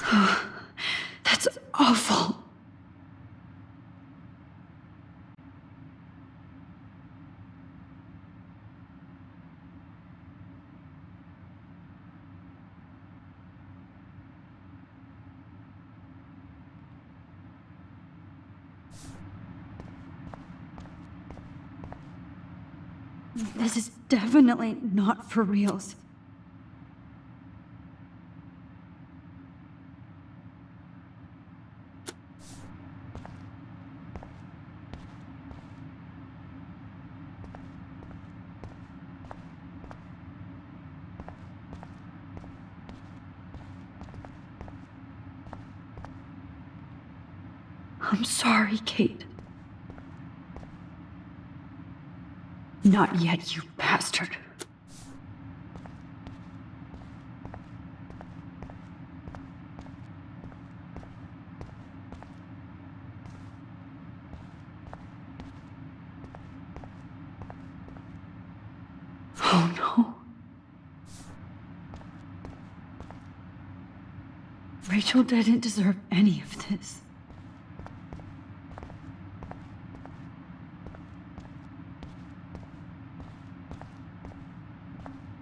That's awful. This is definitely not for reals. I'm Not yet, you bastard. Oh no. Rachel didn't deserve any of this.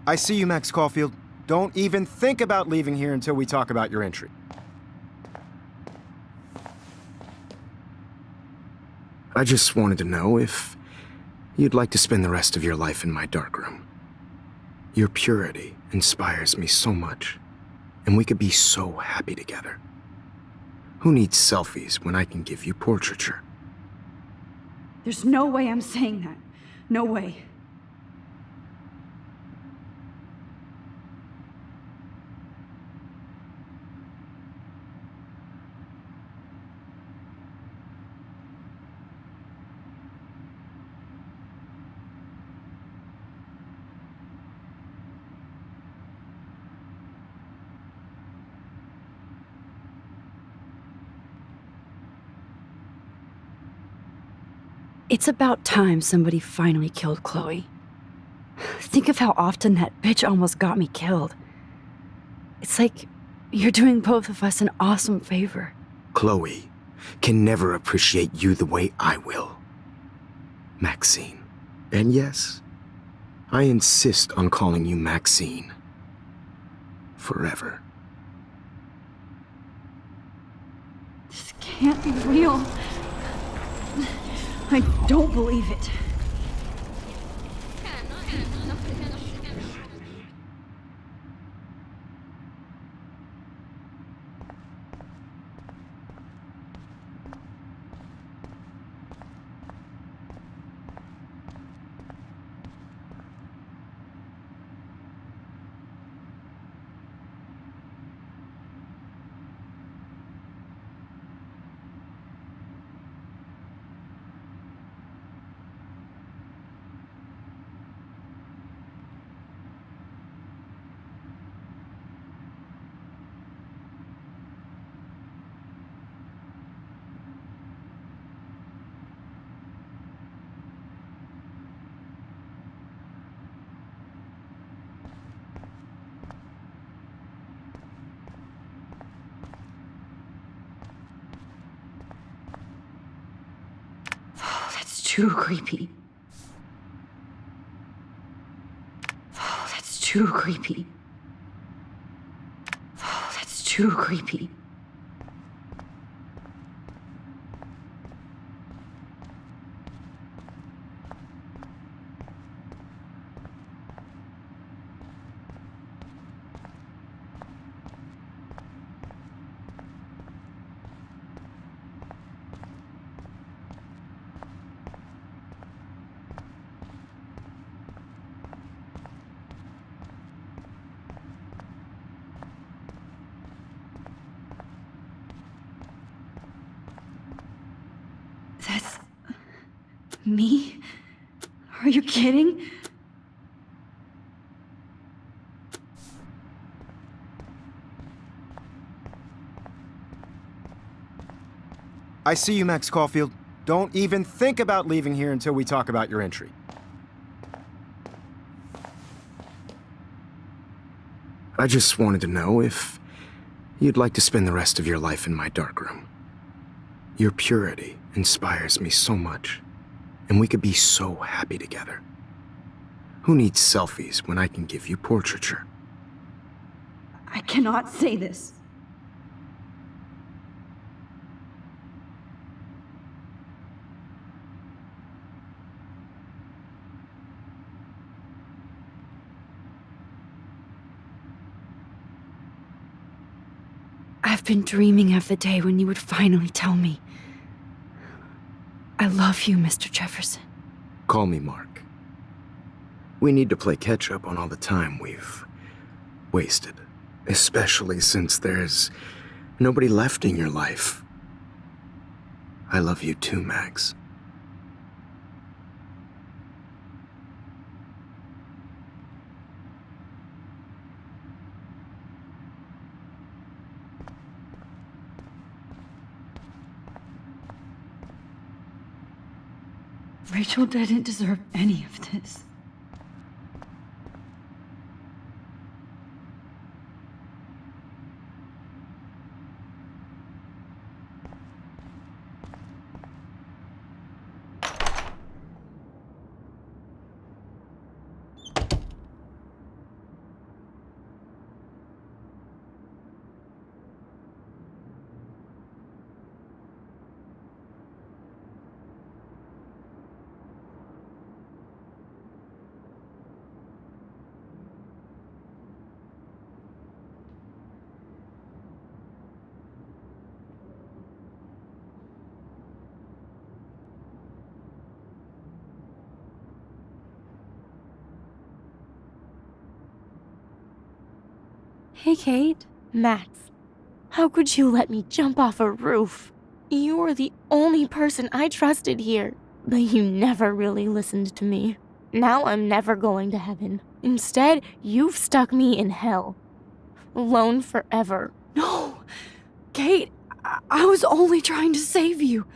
I see you, Max Caulfield. Don't even think about leaving here until we talk about your entry. I just wanted to know if you'd like to spend the rest of your life in my darkroom. Your purity inspires me so much, and we could be so happy together. Who needs selfies when I can give you portraiture? There's no way I'm saying that. No way. It's about time somebody finally killed Chloe. Think of how often that bitch almost got me killed. It's like you're doing both of us an awesome favor. Chloe can never appreciate you the way I will. Maxine. And yes, I insist on calling you Maxine. Forever. This can't be real. I don't believe it. Oh, that's too creepy. Oh, that's too creepy. Oh, that's too creepy. That's me? Are you kidding? I see you, Max Caulfield. Don't even think about leaving here until we talk about your entry. I just wanted to know if You'd like to spend the rest of your life in my darkroom. Your purity inspires me so much, and we could be so happy together. Who needs selfies when I can give you portraiture? I cannot say this. I've been dreaming of the day when you would finally tell me. I love you, Mr. Jefferson. Call me Mark. We need to play catch up on all the time we've wasted. Especially since there's nobody left in your life. I love you too, Max. Rachel didn't deserve any of this. Hey, Kate. Max, how could you let me jump off a roof? You were the only person I trusted here, but you never really listened to me. Now I'm never going to heaven. Instead, you've stuck me in hell. Alone forever. No! Kate, I, I was only trying to save you.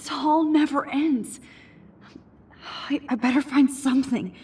This hall never ends. I, I better find something.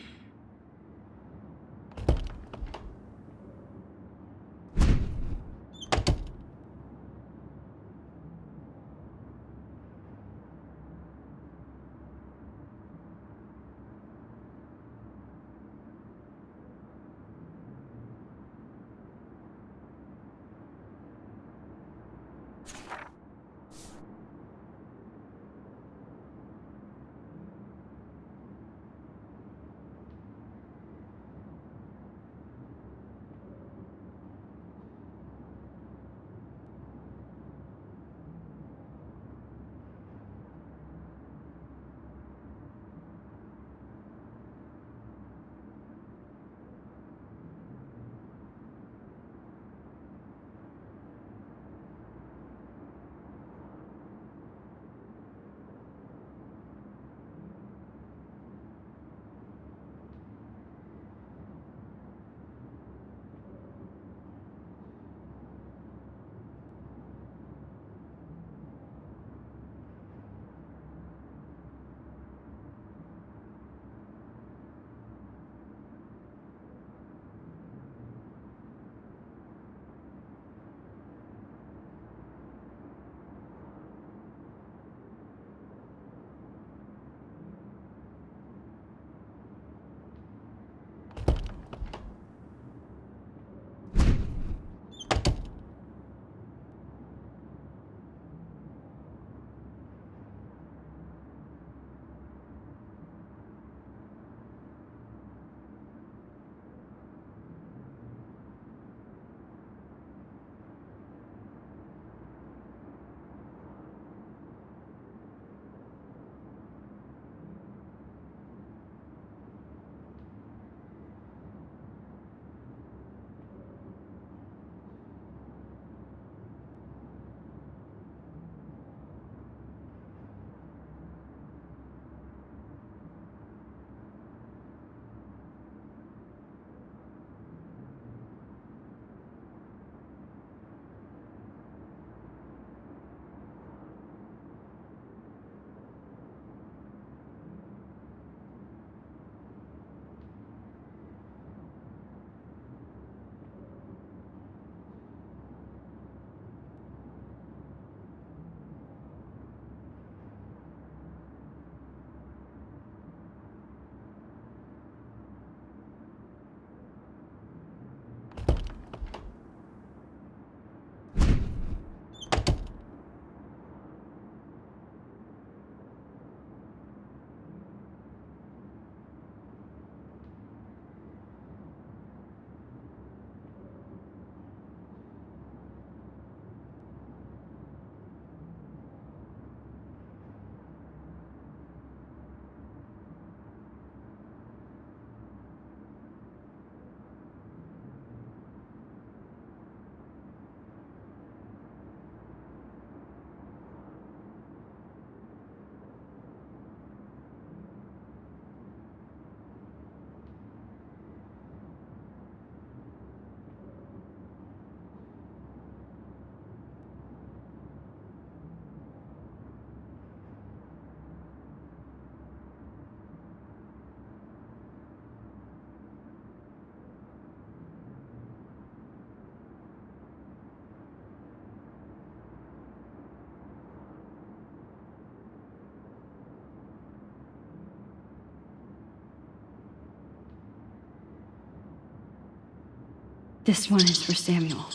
This one is for Samuel.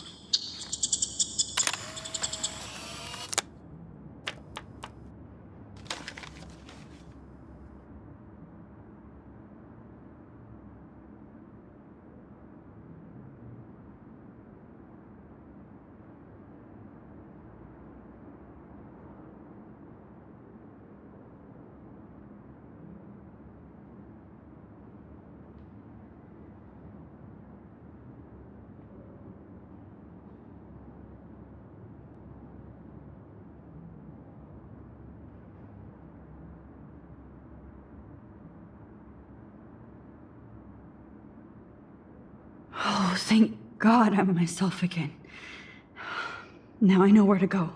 Oh, thank God I'm myself again. Now I know where to go.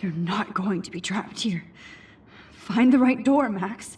You're not going to be trapped here. Find the right door, Max.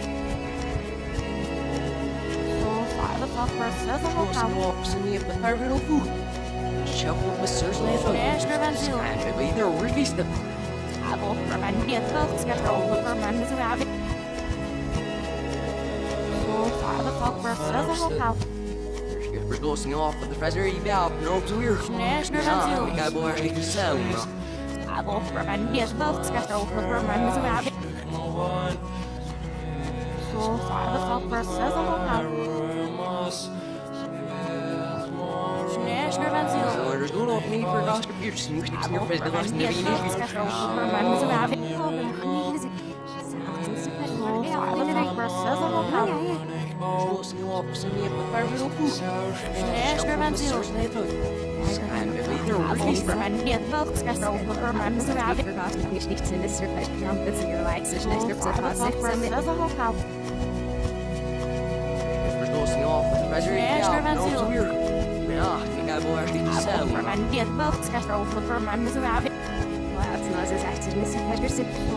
a whole house. Verstoßen af van de verder je belt, no to weer. National Ja, ik heb wel echt gezegd. Aber für mein Bier, das ist für mein Rabbit. So, five o'clock versus a whole Zo, is nog nog niet voor dat je snoes niks meer vet de last niet niet. Verstoßen af van je verder op voet. En we weten er weer Verstoßen af van de verder je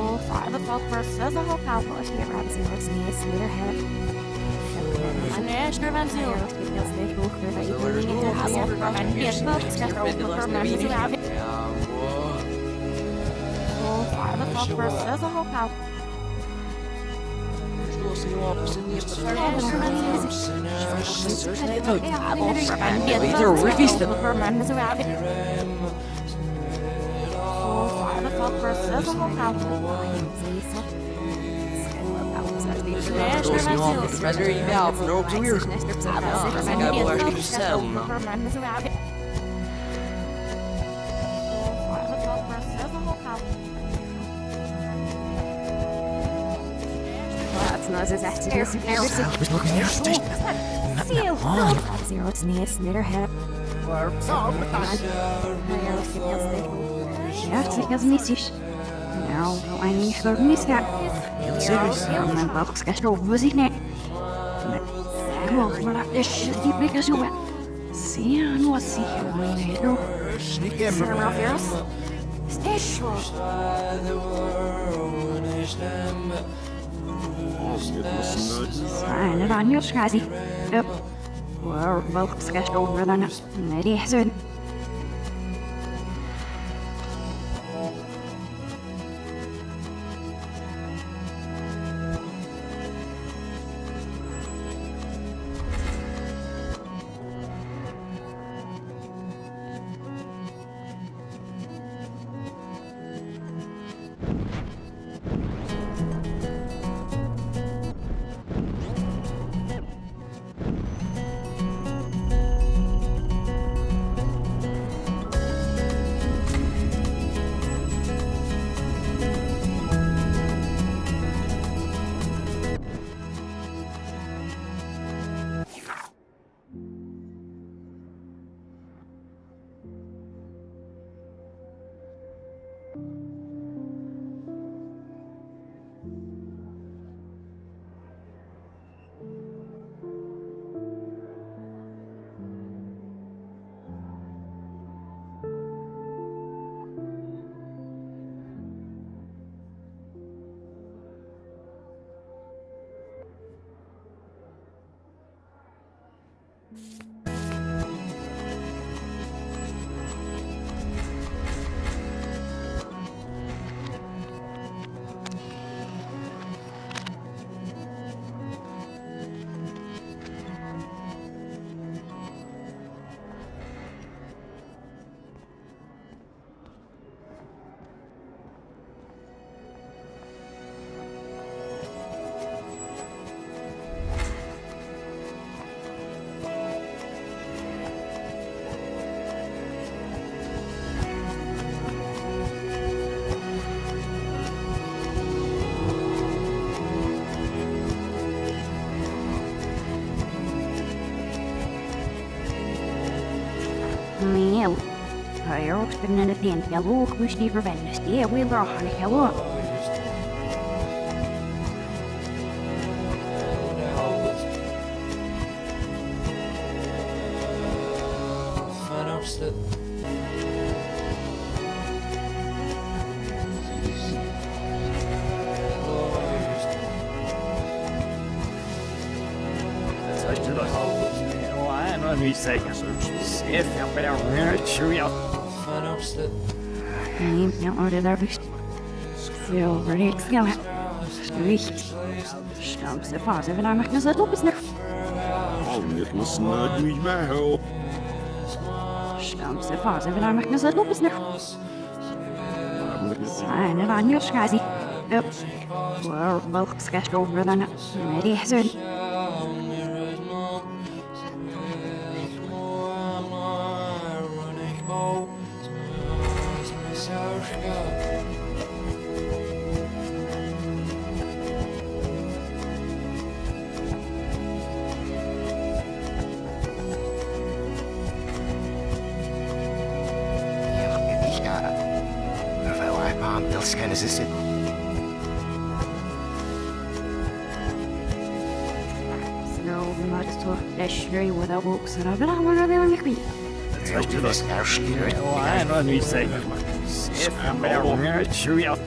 belt, no to weer. Ja, ik heb wel echt gezegd. Ja, boah. Verstoßen af van je verder Weet er weer is dat? Verstoßen af van de verder je belt, no to weer. Ja, ik heb wel echt gezegd. Zero to near snitter head. Ja, ik heb niet ziet. Nou, hij niet door niet gaat. Ja, mijn papa is zo voor zich net. Gewoon, maar dat is die blikken zo. Zie je, nu zie je, nee, no. Sarah Ferris. Stay Zijn er aan je schazi? Up. Wel, wel, sketch over dan. Nee, die is Hör också den där den jag låg med stiver vänner. Det är väl bra han är låg. Vanafsted. Vanafsted. Nej, jag har det där visst. Silver extra. Strykt. Skamse fase vill han verkligen sätta upp i snart. Skamse fase vill han verkligen sätta upp i snart. Nej, det var en jordskazi. Upp. Well, well, I don't det var han,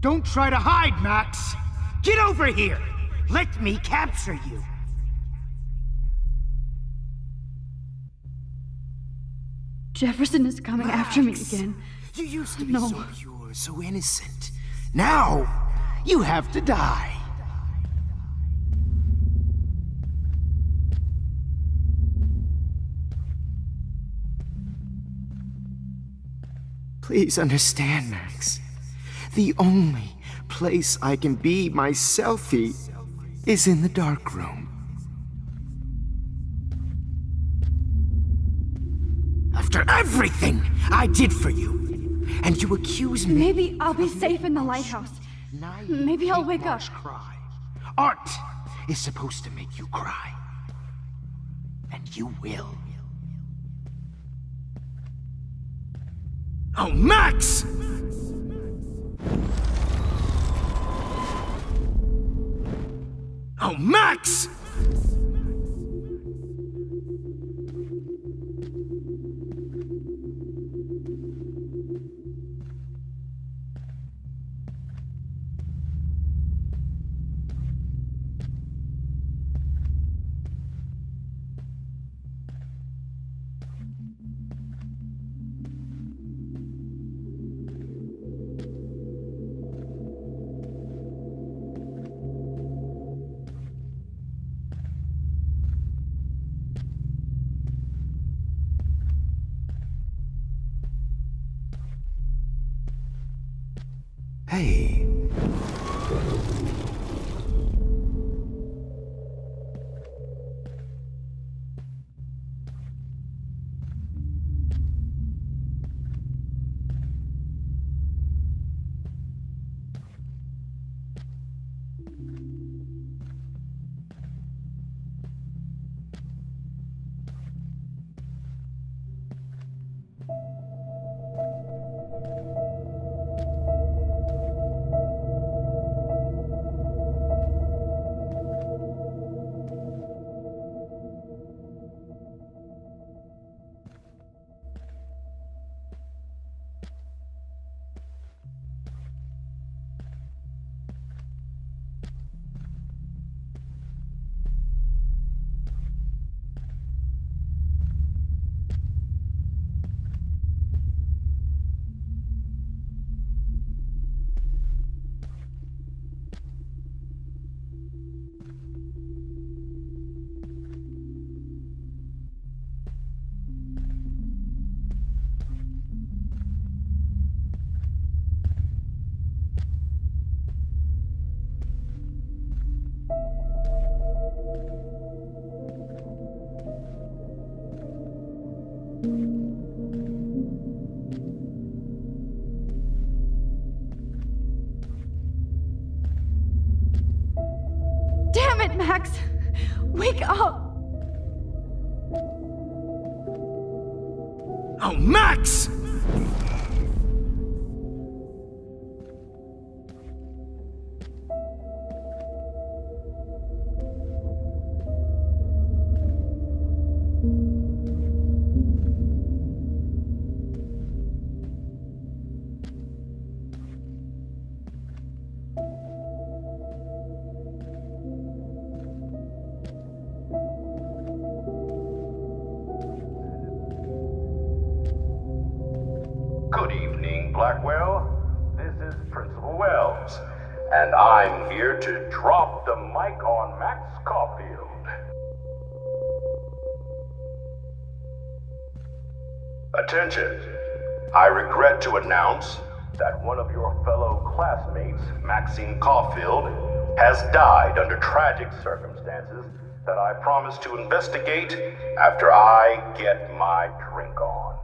Don't try to hide, Max! Get over here! Let me capture you! Jefferson is coming after me again. You used to be No. so pure, so innocent. Now, you have to die. Please understand, Max. The only place I can be myself is in the dark room. After everything I did for you, and you accuse me. Maybe I'll be safe in the lighthouse. Maybe I'll wake up. Cry. Art is supposed to make you cry. And you will. Oh, Max! Oh, Max! Hey. Max! Wake up! Oh, Max! To announce that one of your fellow classmates, Maxine Caulfield, has died under tragic circumstances that I promise to investigate after I get my drink on.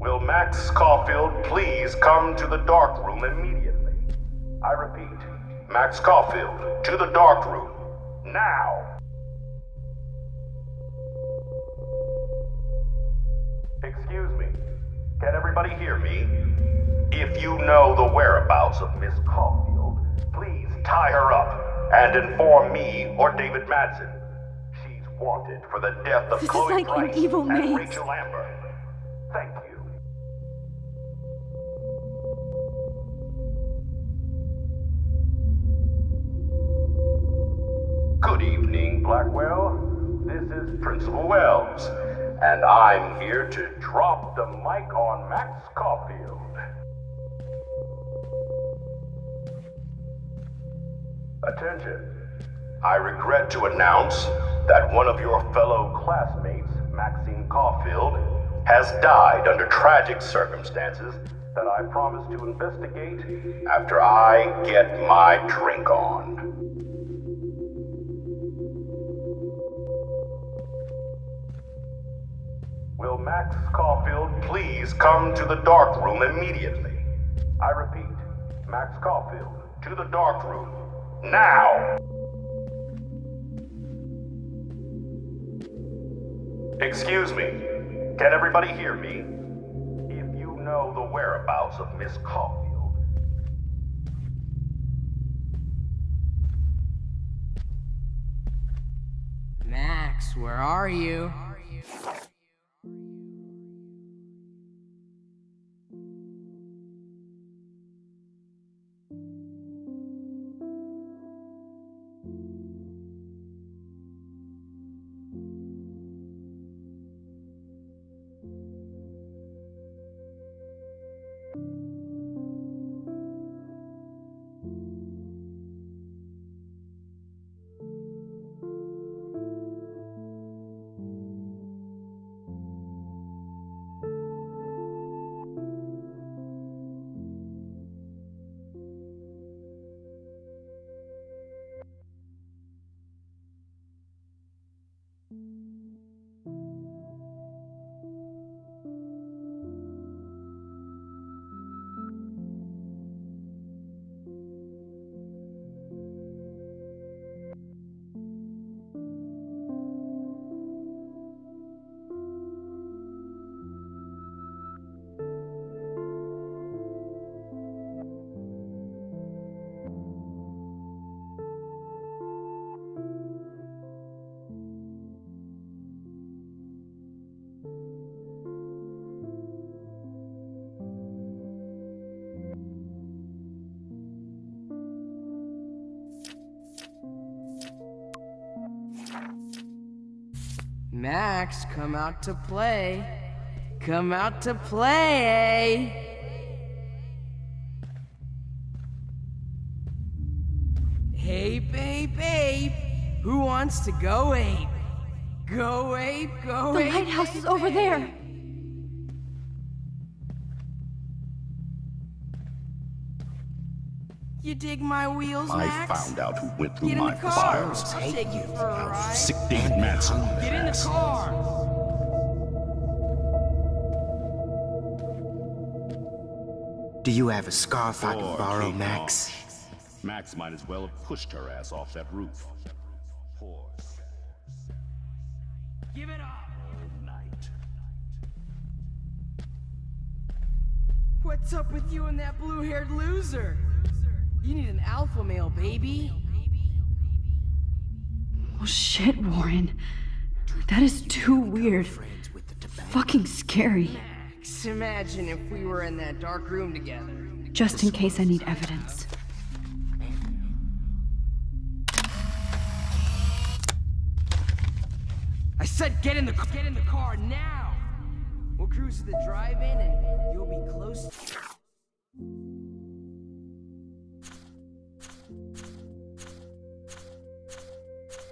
Will Max Caulfield please come to the dark room immediately? I repeat, Max Caulfield, to the dark room. Now! Excuse me. Can everybody hear me? If you know the whereabouts of Miss Caulfield, please tie her up and inform me or David Madsen. She's wanted for the death of This is Chloe like an evil and maze. Rachel Amber. Thank you. Good evening, Blackwell. This is Principal Wells, and I'm here to drop the mic on Max Caulfield. Attention. I regret to announce that one of your fellow classmates, Maxine Caulfield, has died under tragic circumstances that I promise to investigate after I get my drink on. Max Caulfield please come to the dark room immediately? I repeat, Max Caulfield, to the dark room. Now! Excuse me. Can everybody hear me? If you know the whereabouts of Miss Caulfield, Max, where are you? Come out to play. Come out to play. Hey, babe, babe. Who wants to go ape? Go ape, go The ape. lighthouse is over there. Dig my wheels, I Max? found out who went through Get in my the car. files. I'll take you for a ride. Sick David Madsen on Get in the car. Do you have a scarf I can borrow, Kate Max? Marsh. Max might as well have pushed her ass off that roof. Poor Give it up. night. What's up with you and that blue-haired loser? You need an alpha male, baby. Oh shit, Warren. That is too weird. Fucking scary. Max, imagine if we were in that dark room together. Just in case I need evidence. I said get in the get in the car now. We'll cruise to the drive-in and you'll be close.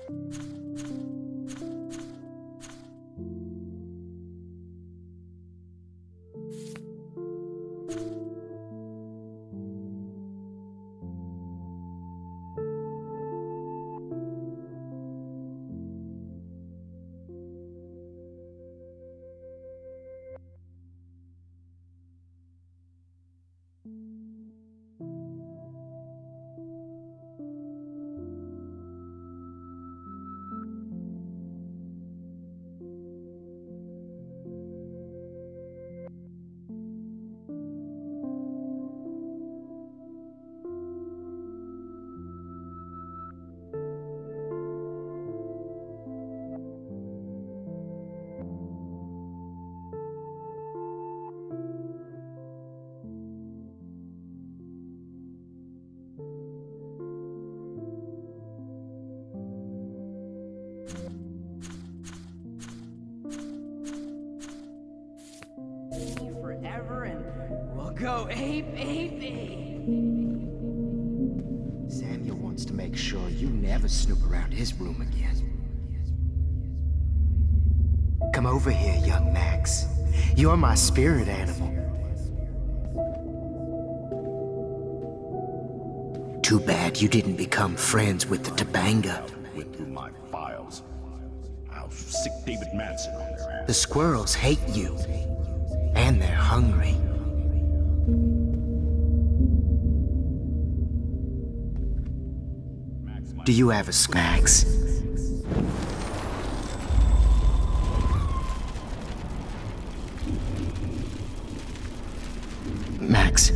Forever and we'll go ape, ape, ape. Samuel wants to make sure you never snoop around his room again. Come over here, young Max. You're my spirit animal. Too bad you didn't become friends with the Tabanga. Went through my files. I'll sick David Madsen on their ass. The squirrels hate you. And they're hungry. Do you have a s- Max?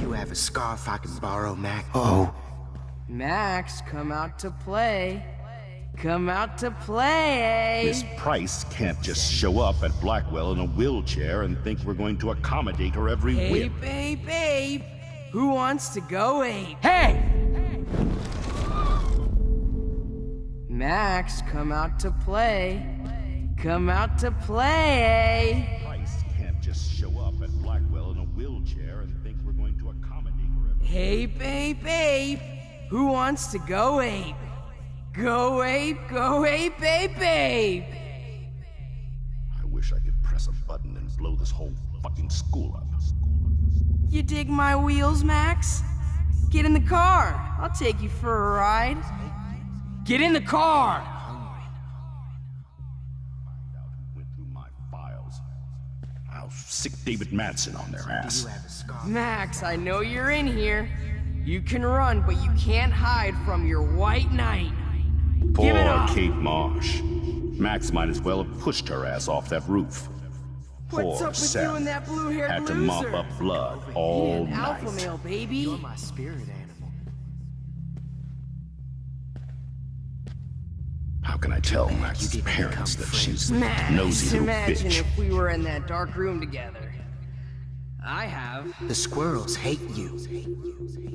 You have a scarf I can borrow, Max? Oh. Max, come out to play. Come out to play. Miss Price can't just show up at Blackwell in a wheelchair and think we're going to accommodate her every whim. Ape, ape, ape. Who wants to go ape? Hey! Max, come out to play. Come out to play. Price can't just show up at Blackwell in a wheelchair and think we're going to accommodate her every Ape, ape, ape. Who wants to go ape? Go ape, go ape, ape, ape. I wish I could press a button and blow this whole fucking school up. You dig my wheels, Max? Get in the car. I'll take you for a ride. Get in the car. Went through my files. I'll sick David Madsen on their ass. Max, I know you're in here. You can run, but you can't hide from your white knight. Give it Poor up. Kate Marsh. Max might as well have pushed her ass off that roof. What's Poor up with Sam. you and that blue-haired Had to loser? mop up blood You all need an alpha male, baby. my spirit animal. How can I tell Max's parents become that she's a Max, nosy little bitch? imagine bitch? if we were in that dark room together. I have. The squirrels hate you.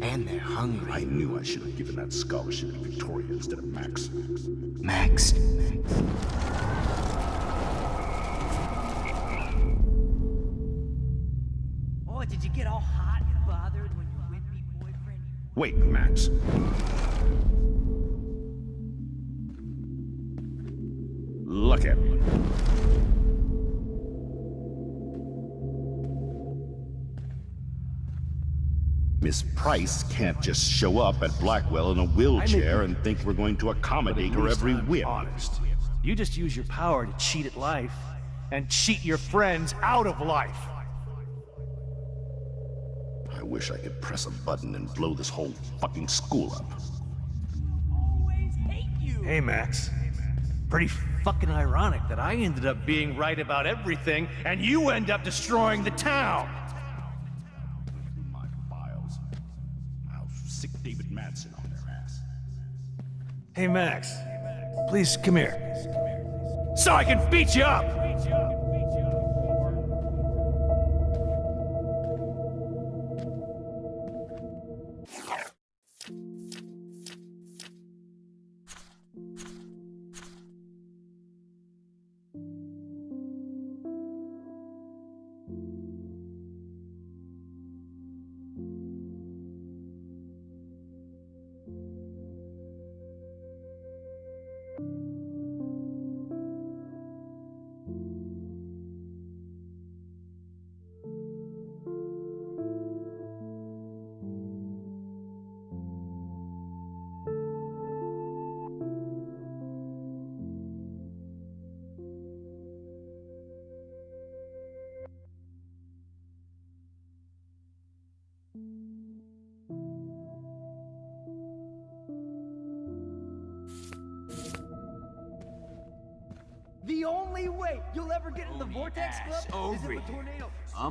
And they're hungry. I knew I should have given that scholarship to Victoria instead of Max. Max. Oh, did you get all hot and bothered when your wimpy boyfriend? Wait, Max. Look at me. Miss Price can't just show up at Blackwell in a wheelchair and think we're going to accommodate her every whim. Honest. You just use your power to cheat at life and cheat your friends out of life. I wish I could press a button and blow this whole fucking school up. Hey, Max. Pretty fucking ironic that I ended up being right about everything and you end up destroying the town. Sick David Madsen on their ass. Hey, Max. Please come here. So I can beat you up!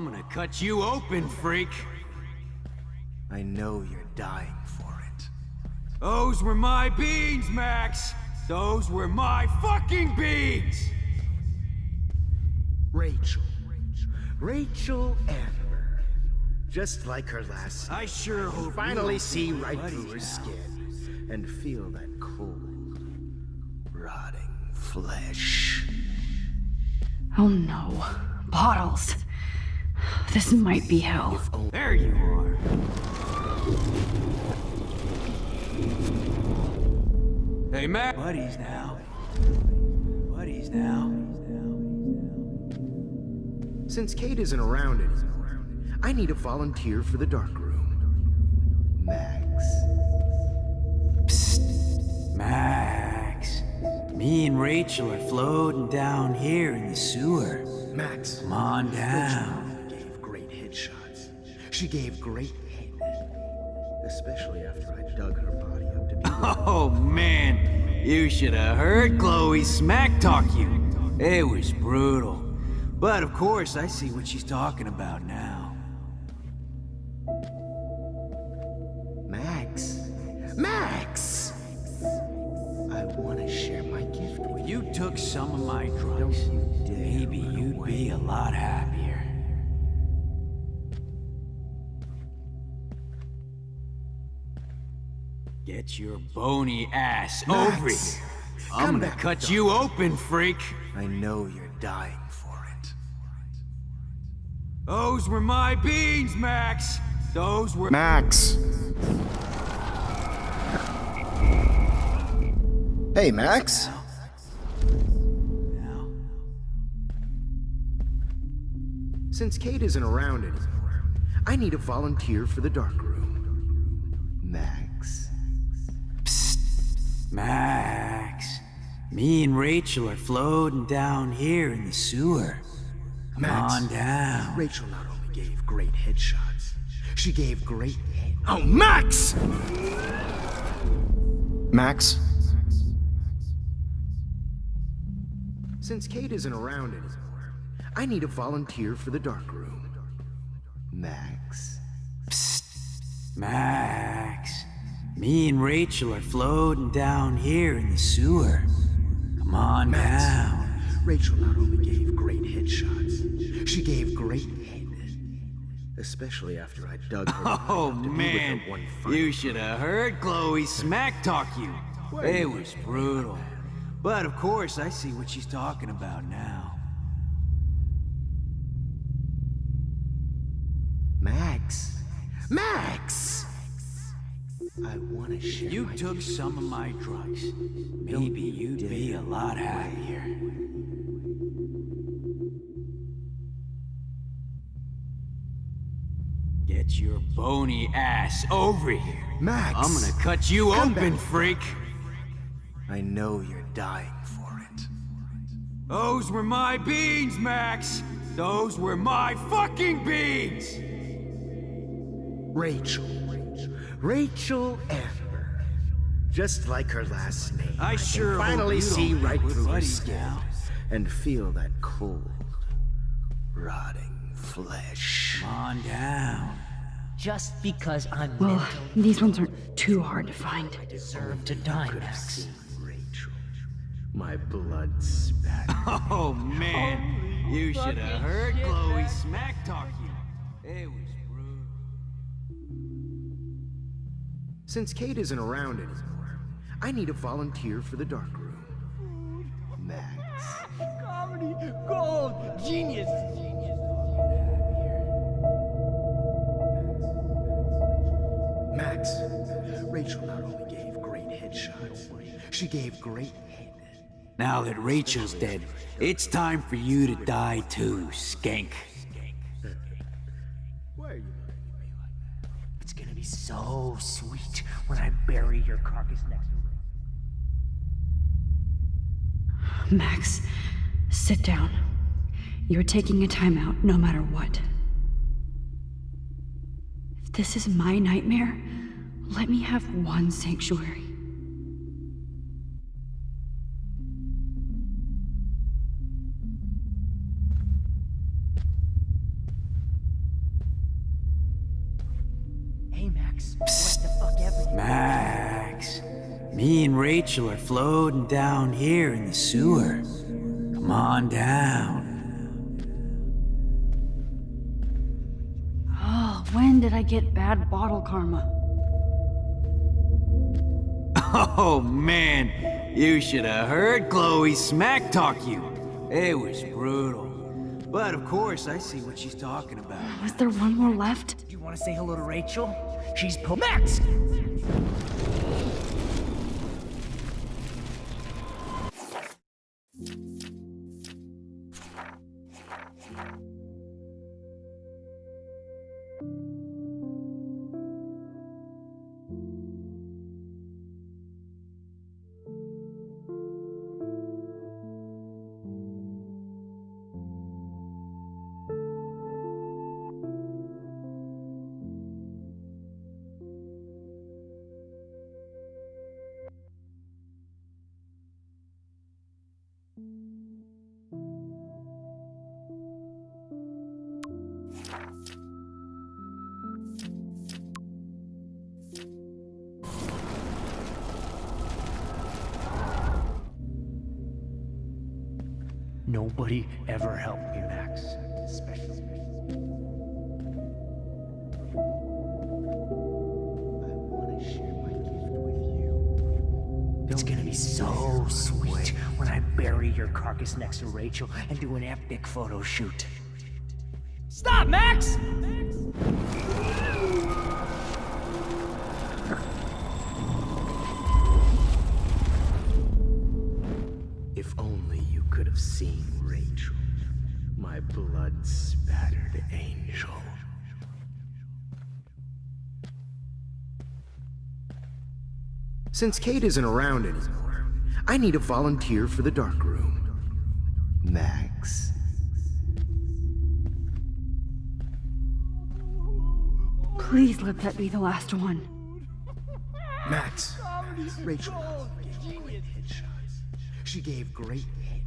I'm gonna cut you open, freak. I know you're dying for it. Those were my beans, Max. Those were my fucking beans. Rachel. Rachel Amber. Just like her last I sure hope you finally see right through her now. skin and feel that cold, rotting flesh. Oh no. Bottles. This might be hell. There you are. Hey, Max. Buddies now. Buddies now. Since Kate isn't around anymore, I need a volunteer for the dark room. Max. Max. Me and Rachel are floating down here in the sewer. Max. Come on down. Gave great headshots. She gave great hit. Especially after I dug her body up to be Oh man, you should have heard Chloe smack talk you. It was brutal. But of course, I see what she's talking about now. Bony ass Max, over here. I'm come gonna back, cut you open, freak. I know you're dying for it. Those were my beans, Max. Those were. Max! Hey, Max. Now, Since Kate isn't around anymore, I need a volunteer for the dark room. Max. Max. Me and Rachel are floating down here in the sewer. Come Max. on down. Rachel not only gave great headshots, she gave great hit. Oh, Max! Max? Since Kate isn't around anymore, I need a volunteer for the dark room. Max. Max. Me and Rachel are floating down here in the sewer. Come on Max. down. Rachel not only gave great headshots, she gave great hit. Especially after I dug her Oh up to be with man, you should have heard Chloe smack talk you. It was brutal. But of course, I see what she's talking about now. Max. Max! I want to share. You took dreams. some of my drugs. Maybe you'd be a lot happier. Get your bony ass over here. Max! I'm gonna cut you Come open, back. freak! I know you're dying for it. Those were my beans, Max! Those were my fucking beans! Rachel. Rachel Amber. Just like her last name. I can sure hope finally you don't see right through her buddies skin now. and feel that cold, rotting flesh. Come on down. Just because I'm Well, mental, these ones aren't too hard to find. I deserve to die, Max. Rachel. My blood spat. Oh man, you should have heard Chloe Since Kate isn't around anymore, I need a volunteer for the dark room. Max. Comedy, gold, genius. Max. Rachel not only gave great headshots, she gave great head. Now that Rachel's dead, it's time for you to die too, skank. Why are you It's gonna be so sweet when I bury your carcass next to. Max, sit down. You're taking a timeout no matter what. If this is my nightmare, let me have one sanctuary. Rachel are floating down here in the sewer. Come on down. Oh, when did I get bad bottle karma? Oh man, you should have heard Chloe smack talk you. It was brutal. But of course, I see what she's talking about. Was there one more left? Do you want to say hello to Rachel? She's po- Max! Nobody ever helped me, Max. Especially. I want to share my gift with you. It's gonna be so sweet when I bury your carcass next to Rachel and do an epic photo shoot. Stop, Max! Since Kate isn't around anymore, I need a volunteer for the dark room. Max. Please let that be the last one. Max. Rachel gave great headshots. She gave great head.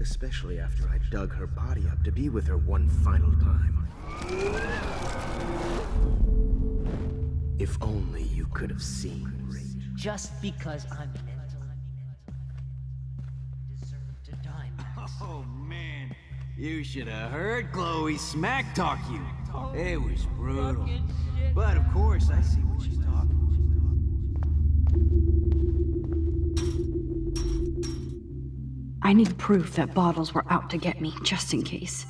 Especially after I dug her body up to be with her one final time. If only you could have seen Rachel. Just because I'm mental, I deserve to die, Max. Oh man, you should have heard Chloe smack talk you. It was brutal. But of course, I see what she's talking. I need proof that bottles were out to get me, just in case.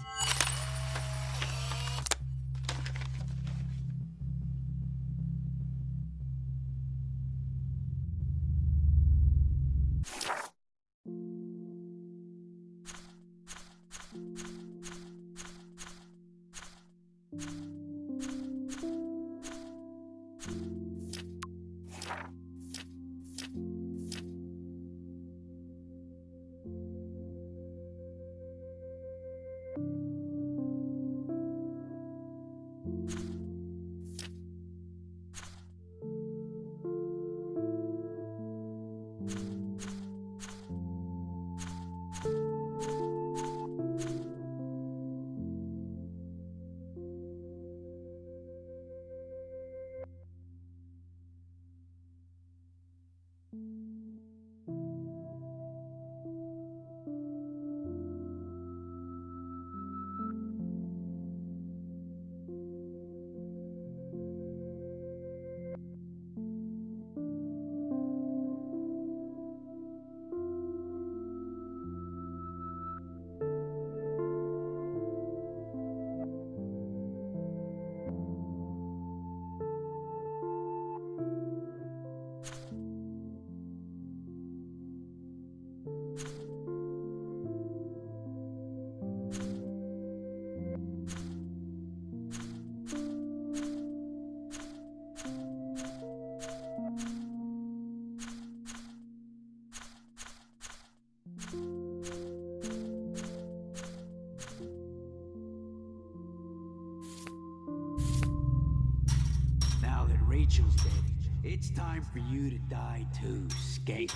Time for you to die too, Skate.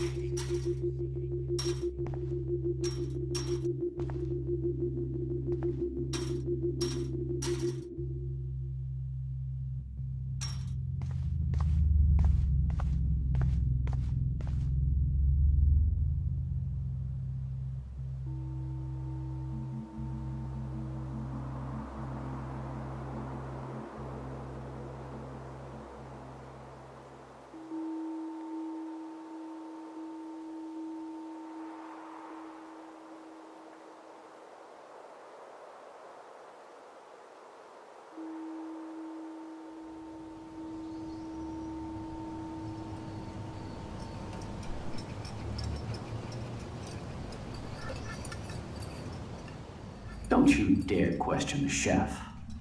Don't you dare question the chef.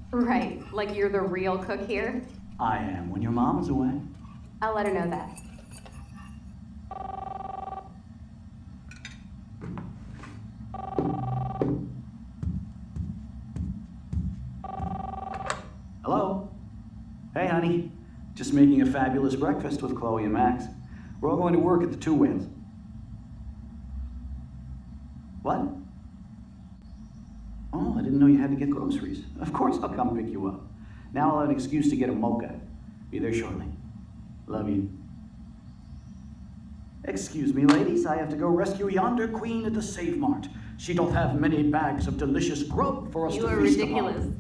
Right, like you're the real cook here? I am when your mom is away. I'll let her know that. Hello? Hey, honey. Just making a fabulous breakfast with Chloe and Max. We're all going to work at the Two Whales. What? Oh, I didn't know you had to get groceries. Of course I'll come pick you up. Now I'll have an excuse to get a mocha. Be there shortly. Love you. Excuse me, ladies, I have to go rescue yonder queen at the Save Mart. She doth have many bags of delicious grub for us You to are feast ridiculous. upon.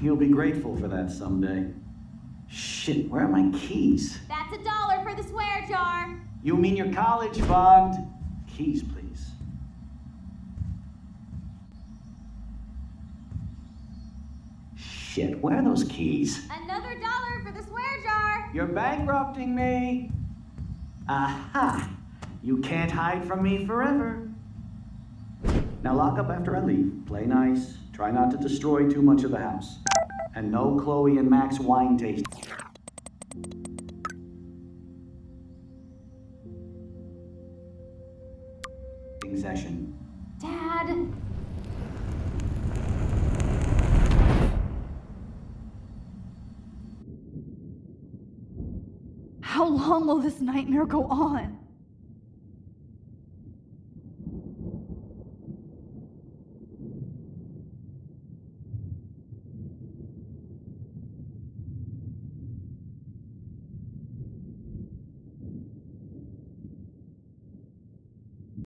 You'll be grateful for that someday. Shit, where are my keys? That's a dollar for the swear jar. You mean your college fund? Keys, please. Shit, where are those keys? Another dollar for the swear jar. You're bankrupting me. Aha! You can't hide from me forever. Now lock up after I leave. Play nice. Try not to destroy too much of the house. And no Chloe and Max wine taste. Session. Dad. How long will this nightmare go on?